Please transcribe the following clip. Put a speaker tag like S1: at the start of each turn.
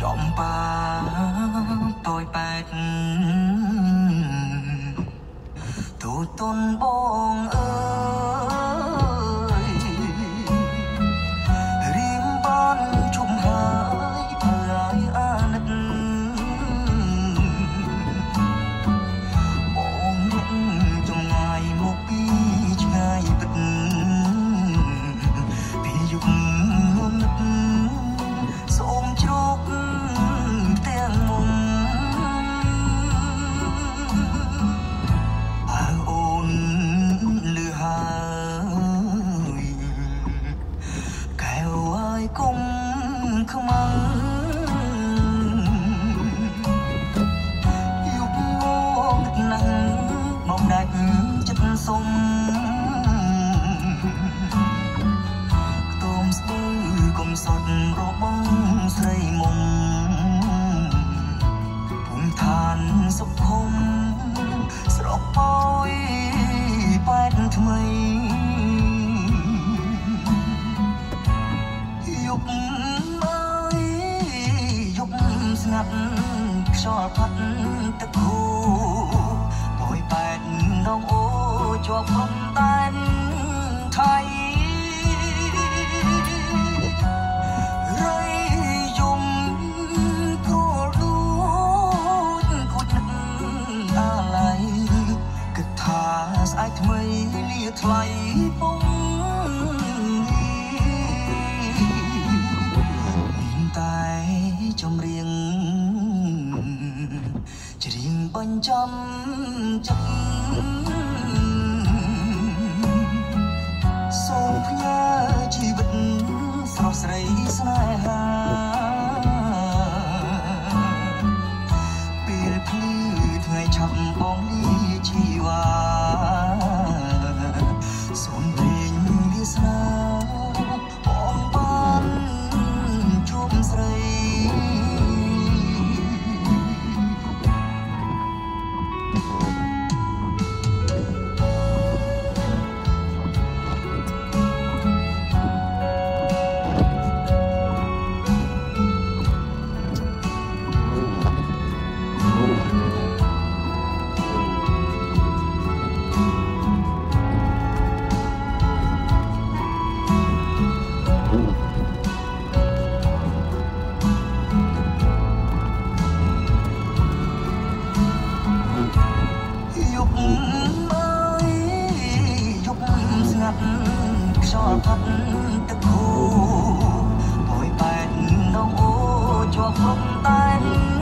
S1: ចំបាតយបែកទូទុនបងអើយ ស់មកដាច់ចិត្តសុំខ្ទមស្បឺកុំសត់របស់ស្រីមុំភូមិឋានសុខុមស្រុកបយបែតថ្មីយុគអើយយុគស្ងាត់ខ្យល់ផាត់ទឹកគូបយបែតដងអូជាប់ព្រំដែនថៃរៃយំគ្រួលដួចគួចនឹកអាឡ័យគិតថាស្អែកថ្មីលាថ្លៃពង រៀងបញ្ចំចិត្តសូមផ្ញើជីវិតស្រស់ស្រីស្នេហាពេលភ្លឺថ្ងៃឆាប់បងលា ងាត់ខ្យល់ផុតទឹកគូបួយបែកដងអូជាប់ព្រំតែ